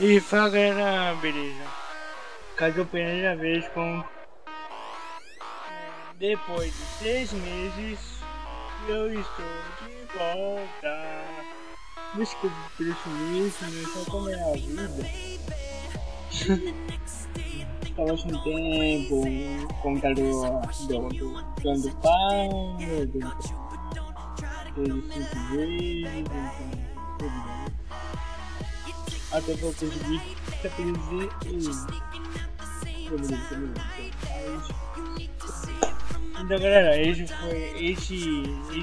E fala galera, beleza? Caiu pela primeira vez com. Depois de seis meses, eu estou de volta. Desculpe por isso mesmo, só como é a vida. Tava sem tempo, computador do, do, dando pau, dando cinco vezes, então tudo bem até que eu consegui reproduzir então galera, esse foi esse,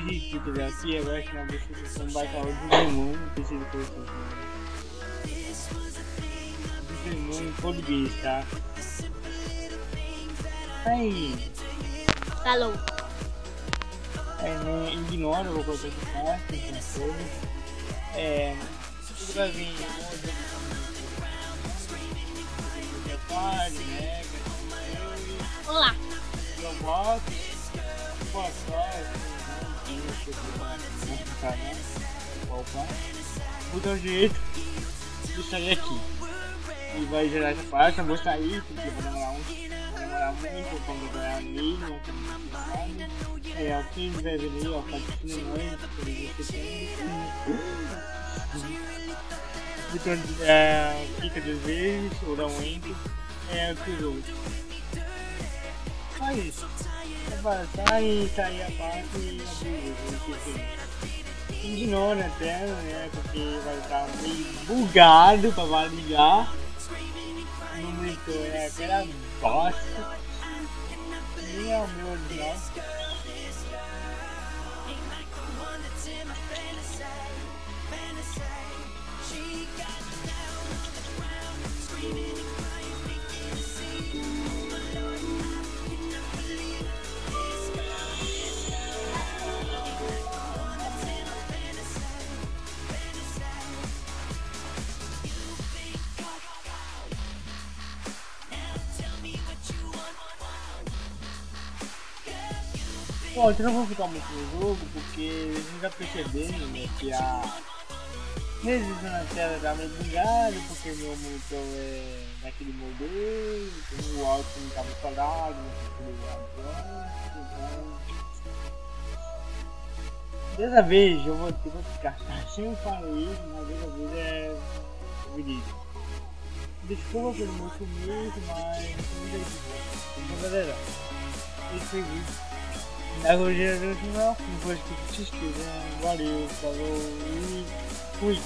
esse tutorial aqui, agora que na descrição baixa o Digimon, não precisa colocar Digimon em português, tá? Aí. Falou. É, né, ignora, eu vou colocar aqui fácil, É tudo vai vir Olá! Robots, boa Botão direito e sair aqui. E vai gerar parte, eu vou sair, porque vai demorar um. Vai demorar muito, quando vai a mínima, é, o que vai vir ó, porque você tem botão é, clica duas vezes ou dá um enter é o tesouro. Só isso. É para sair, sair a parte e abrir o Ignora a tela, né? Porque vai estar meio bugado para validar. No monitor é aquela bosta. Nem é o meu original. Bom, eu não vou ficar muito no jogo porque a gente já percebendo né, que a resistência na tela dá meio bugada porque meu monitor é daquele modelo, o áudio não estava falado, Dessa vez eu vou ter que gastar sem falar isso, mas dessa vez é verídico. Desculpa pelo meu sumiço, mas então galera, esse foi isso. Agora já não, depois que te escrever. Valeu, falou e fui.